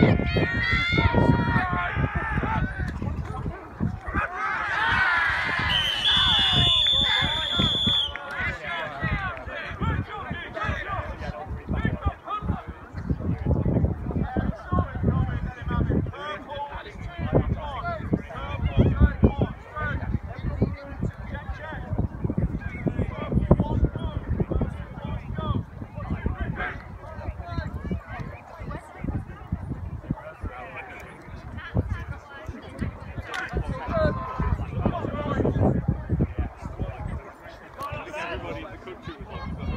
Oh, my God. everybody in the country.